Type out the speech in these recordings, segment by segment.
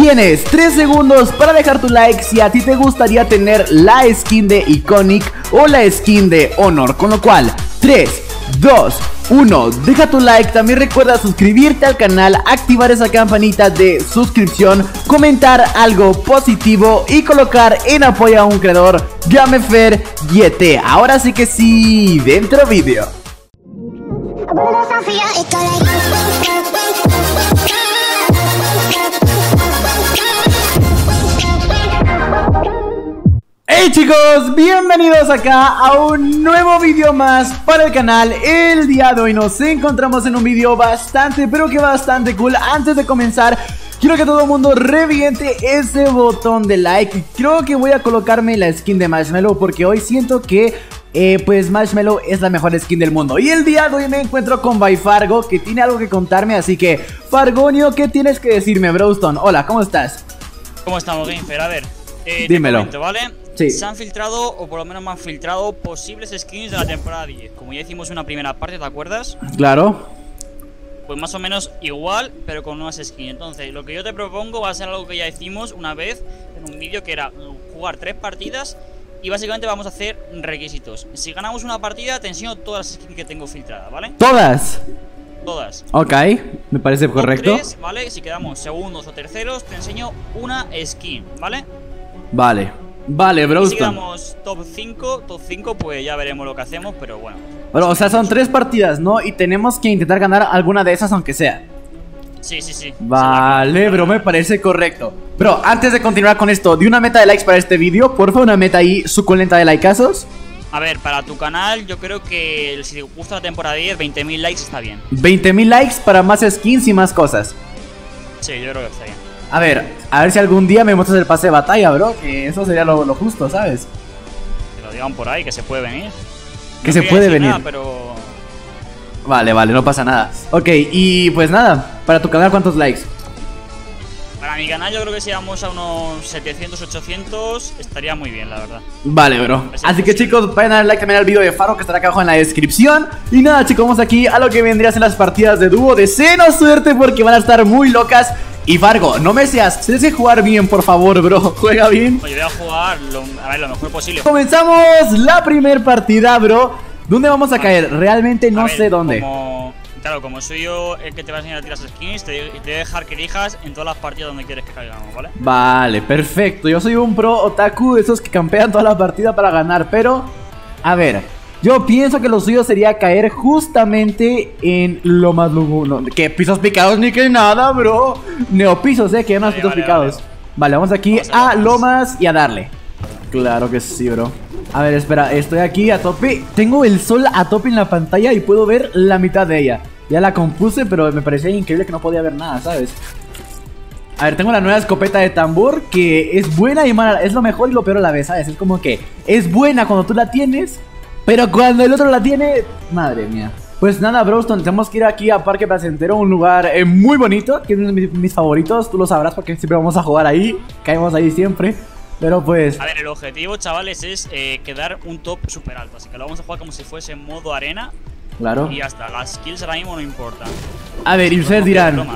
Tienes 3 segundos para dejar tu like si a ti te gustaría tener la skin de Iconic o la skin de Honor. Con lo cual, 3, 2, 1. Deja tu like. También recuerda suscribirte al canal, activar esa campanita de suscripción, comentar algo positivo y colocar en apoyo a un creador. Gamefer YT. Ahora sí que sí, dentro vídeo. Hey chicos, bienvenidos acá a un nuevo vídeo más para el canal El día de hoy nos encontramos en un vídeo bastante, pero que bastante cool Antes de comenzar, quiero que todo el mundo reviente ese botón de like Creo que voy a colocarme la skin de Marshmallow porque hoy siento que eh, pues Marshmallow es la mejor skin del mundo Y el día de hoy me encuentro con Fargo que tiene algo que contarme Así que, Fargonio, ¿qué tienes que decirme, Browston? Hola, ¿cómo estás? ¿Cómo estamos, Gamefer? A ver, eh, Dímelo ¿vale? Se han filtrado, o por lo menos me han filtrado, posibles skins de la temporada 10. Como ya hicimos una primera parte, ¿te acuerdas? Claro. Pues más o menos igual, pero con nuevas skins. Entonces, lo que yo te propongo va a ser algo que ya hicimos una vez en un vídeo que era jugar tres partidas y básicamente vamos a hacer requisitos. Si ganamos una partida, te enseño todas las skins que tengo filtradas, ¿vale? ¿Todas? Todas. Ok, me parece correcto. ¿vale? Si quedamos segundos o terceros, te enseño una skin, ¿vale? Vale. Vale, bro. Si top 5, top 5, pues ya veremos lo que hacemos, pero bueno. Bueno, o sea, son tres partidas, ¿no? Y tenemos que intentar ganar alguna de esas, aunque sea. Sí, sí, sí. Vale, bro, me parece correcto. Bro, antes de continuar con esto, di una meta de likes para este vídeo. Por favor, una meta ahí suculenta de likeazos. A ver, para tu canal, yo creo que si te gusta la temporada 10, 20.000 likes está bien. 20.000 likes para más skins y más cosas. Sí, yo creo que está bien. A ver, a ver si algún día me muestras el pase de batalla, bro. Que eso sería lo, justo, ¿sabes? Que lo digan por ahí, que se puede venir. Que se puede venir. pero... Vale, vale, no pasa nada. Ok, y pues nada, para tu canal, ¿cuántos likes? Para mi canal yo creo que si vamos a unos 700, 800 estaría muy bien, la verdad. Vale, bro. Así que chicos, vayan a dar like también al vídeo de Faro que estará acá abajo en la descripción. Y nada, chicos, vamos aquí a lo que vendrías en las partidas de dúo. Deseenos suerte porque van a estar muy locas. Y Fargo, no me seas, tienes que jugar bien, por favor, bro. Juega bien. Oye, voy a jugar lo, a ver, lo mejor posible. Comenzamos la primera partida, bro. ¿Dónde vamos a caer? Realmente no sé dónde. claro, como soy yo el que te va a enseñar a tirar skins, te, te voy a dejar que elijas en todas las partidas donde quieres que caigamos, ¿vale? Vale, perfecto. Yo soy un pro otaku de esos que campean toda la partida para ganar, pero... A ver, yo pienso que lo suyo sería caer justamente en lo más luguno. Que pisos picados ni que nada, bro. Neopisos, eh, que hay unos pisos picados. Vale. vamos aquí a, lomas y a darle. Claro que sí, bro. A ver, espera, estoy aquí a tope. Tengo el sol a tope en la pantalla y puedo ver la mitad de ella. Ya la compuse, pero me parecía increíble que no podía ver nada, ¿sabes? A ver, tengo la nueva escopeta de tambor que es buena y mala. Es lo mejor y lo peor a la vez, ¿sabes? Es como que es buena cuando tú la tienes, pero cuando el otro la tiene, madre mía. Pues nada, Broston, tenemos que ir aquí a Parque Placentero, un lugar eh, muy bonito, que es uno de mis, favoritos, tú lo sabrás porque siempre vamos a jugar ahí, caemos ahí siempre. Pero pues... A ver, el objetivo, chavales, es eh, quedar un top super alto, así que lo vamos a jugar como si fuese en modo arena. Claro. Y ya está, las kills ahora mismo no importan. A ver, y ustedes dirán,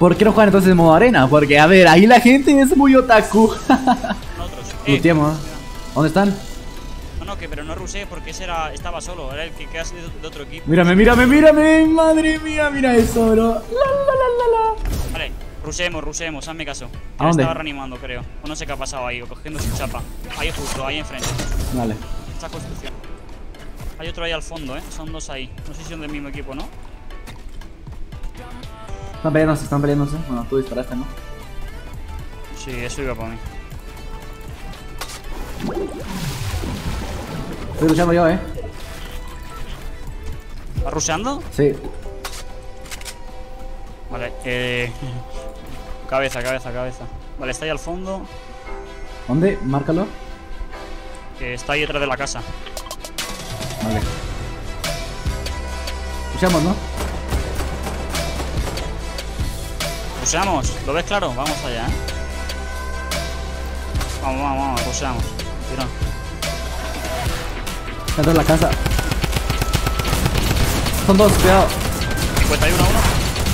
¿por qué no juegan entonces en modo arena? Porque, a ver, ahí la gente es muy otaku. Nosotros, eh, ¿Dónde están? No, que pero no rusé porque ese era, estaba solo, era el que quedase de, de otro equipo. Mírame, mírame, mírame, madre mía, mira eso, bro. La, la, la, la, Vale, rusemos, rusemos, hazme caso. ¿A dónde? estaba reanimando, creo. O no sé qué ha pasado ahí, o cogiendo su chapa. Ahí justo, ahí enfrente. Vale. Esta construcción. Hay otro ahí al fondo, eh. Son dos ahí. No sé si son del mismo equipo, ¿no? Están peleándose, están peleándose. Bueno, tú disparaste, ¿no? Sí, eso iba para mí. Estoy luchando yo, eh. ¿Estás rusheando? Sí. Vale, eh. Cabeza, cabeza, cabeza. Vale, está ahí al fondo. ¿Dónde? Márcalo. está ahí detrás de la casa. Vale. Luchamos, ¿no? Rusheamos, ¿lo ves claro? Vamos allá, eh. Vamos, vamos, vamos, rusheamos. Tira. Dentro de la casa. Son dos, cuidado. 51 a 1.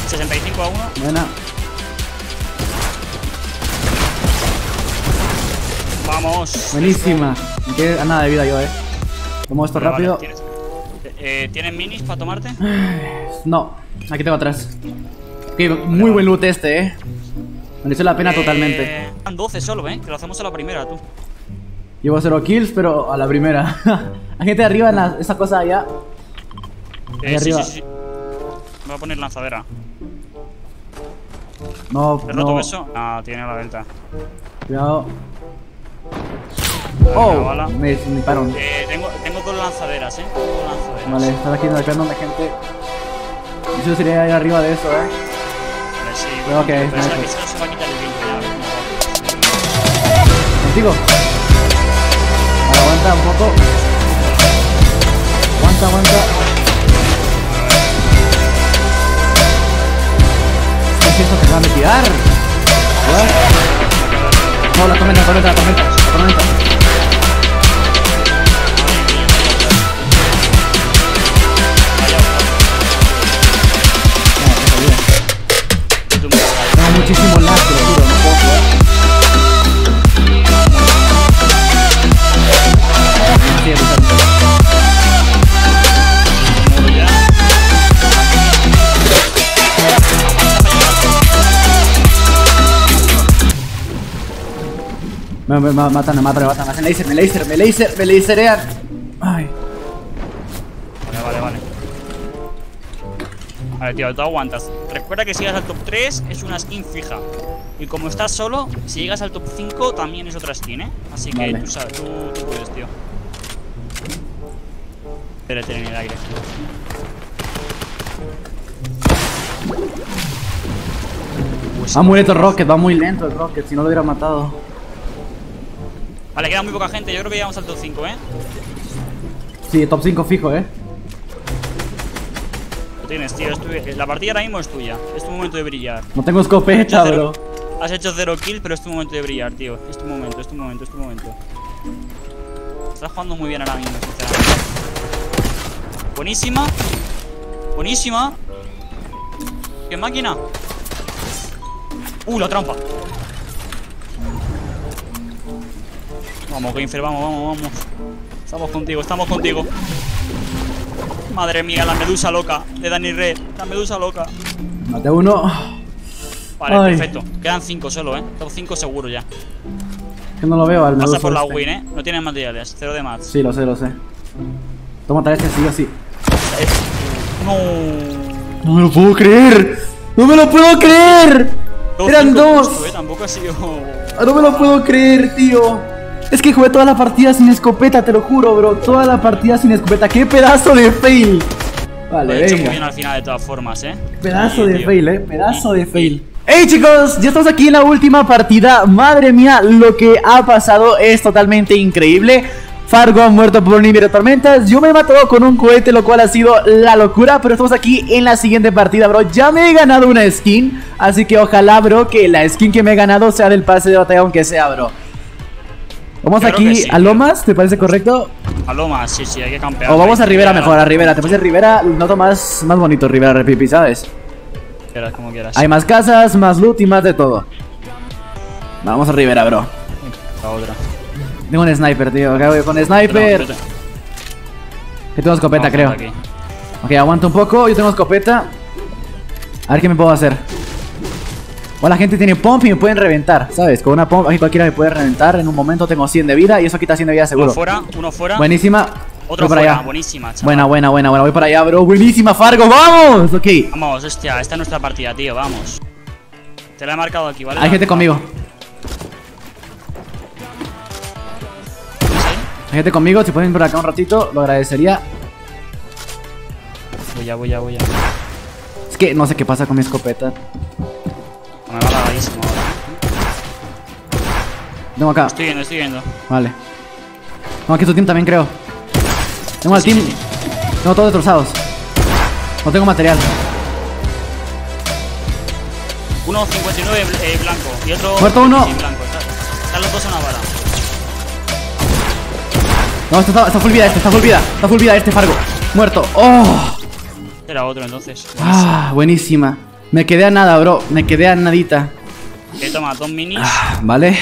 65 a 1. Buena. Vamos. Buenísima. Me quedé a nada de vida yo, eh. Tomo esto Vale, vale, rápido. ¿Tienes, eh, ¿Tienes minis para tomarte? No, aquí tengo atrás. Muy buen loot este, eh. Mereció la pena Eh, totalmente. Van 12 solo, ¿eh? Que lo hacemos a la primera, tú. Llevo cero kills, pero a la primera. Hay gente arriba en la- esa cosa allá. Ahí Eh, sí, arriba. sí, sí. Voy a poner lanzadera. No, ¿Te roto no. eso? Ah, tiene la venta. Cuidado. Oh, me me disparon. Eh, tengo, tengo dos lanzaderas, ¿eh? Dos lanzaderas. Vale, están aquí marcando la gente. Eso sería ir arriba de eso, eh. Vale, sí. Bueno, esa se va a quitar el ya. Contigo. Aguanta un poco. Aguanta, aguanta. ¿Qué es eso que acaban de tirar? What? No, la tormenta, la tormenta, la tormenta, la tormenta. No, muchísimo lag, Me, me, me matan, me matan, me matan, me hacen laser, me laser, me laser, me laserean. Ay. Vale, vale, vale. Vale, tío, tú aguantas. Recuerda que si llegas al top 3 es una skin fija. Y como estás solo, si llegas al top 5 también es otra skin, ¿eh? Así que Vale. tú sabes, tú, tú puedes, tío. Espérate en el aire. Pues, Ha muerto Rocket, va muy lento el Rocket, si no lo hubiera matado. Vale, queda muy poca gente. Yo creo que llegamos al top 5, ¿eh? Sí, top 5 fijo, eh. Lo tienes, tío. La partida ahora mismo es tuya. Es tu momento de brillar. No tengo escopeta, bro. Has hecho cero kills, pero es tu momento de brillar, tío. Es tu momento, es tu momento, es tu momento. Estás jugando muy bien ahora mismo, sinceramente. Buenísima. Buenísima. ¿Qué máquina? Uh, la trampa. Vamos, Gamefer, vamos, vamos, vamos. Estamos contigo, estamos contigo. Madre mía, la medusa loca de Danny Red. La medusa loca. Mate uno. Vale, Ay. perfecto. Quedan 5 solo, ¿eh? Top 5 seguro ya. Que no lo veo al Pasa meduso por la este. win, ¿eh? No tienes materiales. Cero de mats. Sí, lo sé, lo sé. Toma tal este sí o sí. Eh, No. No me lo puedo creer. No me lo puedo creer. Eran cinco dos. justo, ¿eh? Tampoco ha sido. Ah, No me lo puedo creer, tío. Es que jugué toda la partida sin escopeta, te lo juro, bro. Toda la partida sin escopeta. ¡Qué pedazo de fail! Lo Vale, he hecho muy bien al final, de todas formas, ¿eh? Pedazo Sí, de tío. fail, eh. Pedazo de fail. ¡Hey chicos! Ya estamos aquí en la última partida. Madre mía, lo que ha pasado es totalmente increíble. Fargo ha muerto por un nivel de tormentas. Yo me he matado con un cohete, lo cual ha sido la locura. Pero estamos aquí en la siguiente partida, bro. Ya me he ganado una skin. Así que ojalá, bro, que la skin que me he ganado sea del pase de batalla, aunque sea, bro. Vamos Yo aquí sí, a. Lomas, ¿te parece correcto? A Loma, sí, sí, hay que campear. O vamos a Rivera mejor, a Rivera. ¿Te parece Rivera? Noto más, más bonito Rivera Repipi, ¿sabes? Quieras, como quieras. Hay más casas, más loot y más de todo. Vamos a Rivera, bro. La otra. Tengo un sniper, tío. ¿Qué voy con sniper? Que tengo escopeta, creo. aquí. Ok, aguanta un poco. Yo tengo escopeta. A ver qué me puedo hacer. O la gente tiene pump y me pueden reventar, ¿sabes? Con una pump aquí cualquiera me puede reventar. En un momento tengo 100 de vida y eso quita 100 de vida Uno seguro. fuera, uno fuera. Buenísima. Otro fuera, allá. buenísima, chaval. Buena, buena, buena, buena. Voy para allá, bro. Buenísima, Fargo. ¡Vamos! Ok. Vamos, hostia, esta es nuestra partida, tío, vamos. Te la he marcado aquí, ¿vale? Hay gente conmigo. Hay gente conmigo. Si pueden por acá un ratito, lo agradecería. Voy ya, voy ya, voy ya. Es que no sé qué pasa con mi escopeta. Me va lagadísimo ahora. Tengo acá. Estoy viendo, estoy viendo. Vale. Tengo aquí tu team también, creo. Tengo al Sí, team. sí, Tengo todos destrozados. No tengo material. Uno 59 bl- eh, blanco y otro. Muerto uno. blanco. Está- Están los dos a una vara. No, está, está full vida, este está full vida. Está full vida este Fargo. Muerto. Oh. Era otro entonces. Ah, buenísima. Me quedé a nada, bro. Me quedé a nadita. Que toma dos minis. Ah, vale.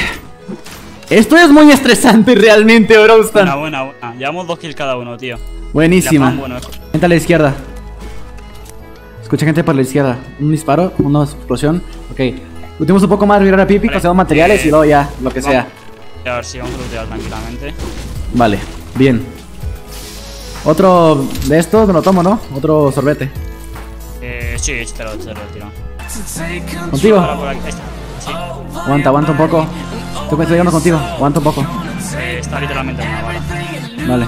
Esto es muy estresante realmente, Brostan. Buena, buena, buena. Llevamos dos kills cada uno, tío. Buenísima. Bueno, Gente a la izquierda. Escucha gente por la izquierda. Un disparo, una explosión. Ok. Lutemos un poco más, mirar a Pipi, Vale. conseguimos materiales Eh, y luego ya, lo que sea. A ver si vamos a lootear tranquilamente. Vale, bien. Otro de estos me lo tomo, ¿no? Otro sorbete. Sí, te lo, te lo tiro. Contigo. Ahora por aquí. Sí. Aguanta, aguanta un poco. Estoy estoy llegando contigo. Aguanta un poco. Eh, está literalmente en una bala. Vale.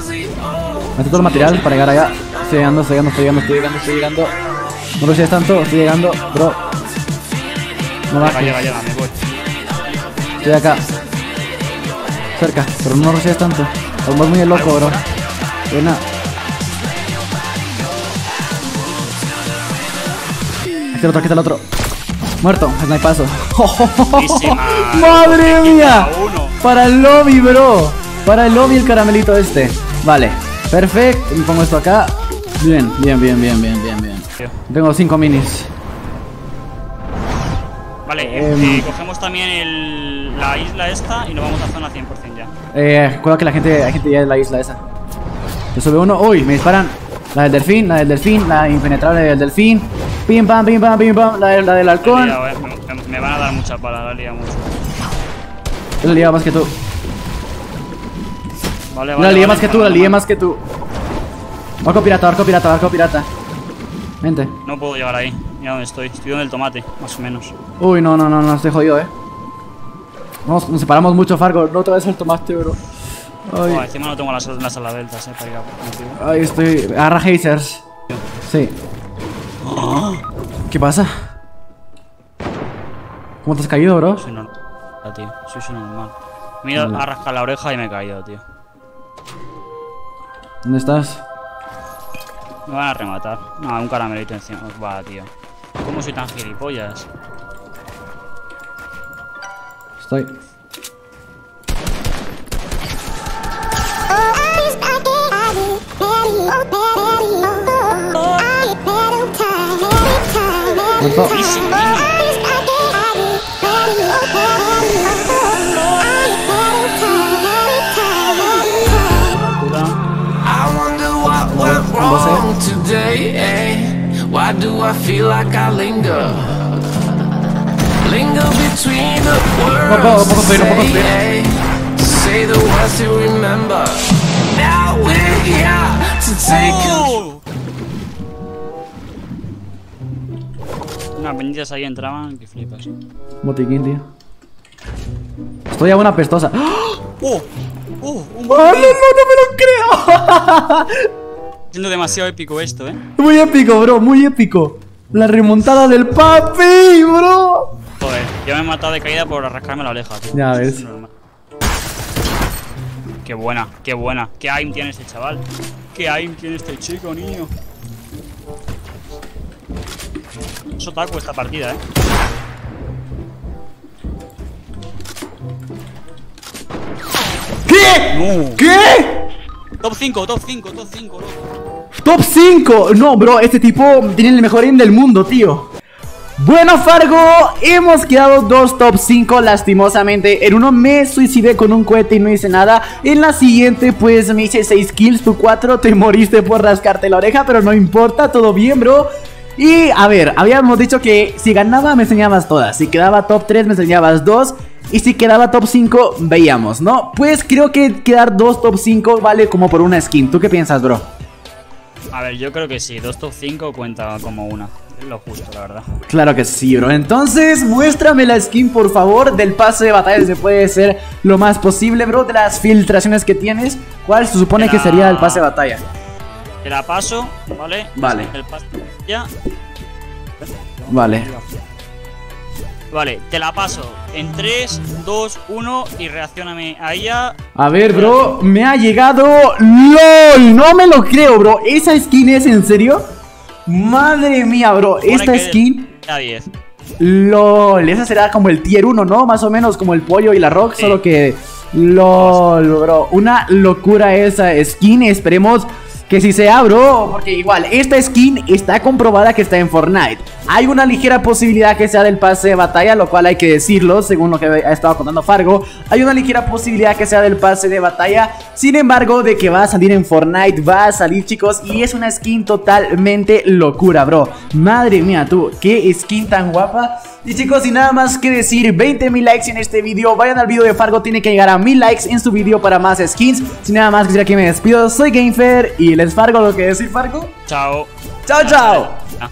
Mete todo el material para llegar allá. Estoy llegando, estoy llegando, estoy llegando, estoy llegando, estoy llegando. No lo sé tanto, estoy llegando, bro. No bajes. llega, llega, me voy. Estoy acá. Cerca, pero no recibes tanto. Estás muy loco, bro. Buena. El otro, aquí está el otro. Muerto, snipazo. Buenísima. ¡Madre mía! Para el lobby, bro. Para el lobby el caramelito este. Vale. Perfecto. Me pongo esto acá. Bien, bien, bien, bien, bien, bien, bien. Tengo cinco minis. Vale, eh, Em. eh, cogemos también el, la isla esta y nos vamos a zona 100% ya. Eh, cuidado que la gente, hay gente ya en la isla esa. Yo sube uno. Uy, me disparan. La del delfín, la del delfín, la impenetrable del delfín. Pim pam, pim pam, pim pam. La, del- la del halcón. liado, eh, me, van a dar mucha pala, la he liado mucho. Yo la lié más que tú. Vale, vale. la lié vale, más que tú, la lié más que tú. Barco pirata, barco pirata, barco pirata. Vente. No puedo llegar ahí. Mira dónde estoy. Estoy donde el tomate, más o menos. Uy, no, no, no, no, estoy jodido, eh. Nos, nos separamos mucho, Fargo. No te vayas al tomate, bro. Ay, Oh, encima no tengo las, las alaveltas, eh, para ir a ay, estoy. Agarra hazers. Sí. ¿Qué pasa? ¿Cómo te has caído, bro? Soy normal, tío. Soy, soy normal. Mira, Vale. a rascar la oreja y me he caído, tío. ¿Dónde estás? Me van a rematar. No, un caramelito encima. Va, tío. ¿Cómo soy tan gilipollas? Estoy. Muerto. Cuidado. I wonder what went wrong today. eh? Why do I feel like I linger? Linger between the words. say, eh? Say the words to remember. Now we're here to take control. Unas benditas ahí entraban que flipas. Botiquín, tío. Estoy a una pestosa. ¡Ah! ¡Oh! ¡Oh! Un ¡Oh, no, no, no me lo creo! Siendo demasiado épico esto, eh. muy épico, bro, muy épico. La remontada del papi, bro. Joder, yo me he matado de caída por rascarme la oreja, tío. Ya ves. Qué buena, qué buena. Qué aim tiene este chaval. Qué aim tiene este chico, niño. Es otaku esta partida, eh. ¿Qué? No. ¿Qué? Top 5, top 5, top 5, loco. Top 5. No, bro, este tipo tiene el mejor aim del mundo, tío. Bueno, Fargo, hemos quedado dos top 5 lastimosamente. En uno me suicidé con un cohete y no hice nada. En la siguiente, pues me hice 6 kills, tú 4, te moriste por rascarte la oreja, pero no importa, todo bien, bro. Y a ver, habíamos dicho que si ganaba me enseñabas todas, si quedaba top 3 me enseñabas 2 y si quedaba top 5 veíamos, ¿no? Pues creo que quedar dos top 5 vale como por una skin. ¿Tú qué piensas, bro? A ver, yo creo que sí. Dos top 5 cuenta como una. Es lo justo, la verdad. Claro que sí, bro. Entonces, muéstrame la skin, por favor, del pase de batalla. Se puede ser lo más posible, bro. De las filtraciones que tienes. ¿Cuál se supone que sería el pase de batalla? Te la paso, ¿vale? Vale. El. Vale. Vale, te la paso en 3, 2, 1 y reaccioname a ella. A ver, bro. Me ha llegado. ¡LOL! No me lo creo, bro. ¿Esa skin es en serio? Madre mía, bro. Esta skin. A 10. LOL. Esa será como el tier 1, ¿no? Más o menos como el pollo y la rock. Solo que. LOL, bro. Una locura esa skin. Esperemos que si sea, bro, porque igual, esta skin está comprobada que está en Fortnite. Hay una ligera posibilidad que sea del pase de batalla, lo cual hay que decirlo, según lo que ha estado contando Fargo. Hay una ligera posibilidad que sea del pase de batalla, sin embargo, de que va a salir en Fortnite, va a salir, chicos, y es una skin totalmente locura, bro. Madre mía, tú, qué skin tan guapa. Y chicos, sin nada más que decir, 20 mil likes en este video. Vayan al video de Fargo, tiene que llegar a mil likes en su video para más skins. Sin nada más que decir aquí me despido, soy GameFair Y les Fargo, lo que decir Fargo. Chao. Chao, chao. Ah.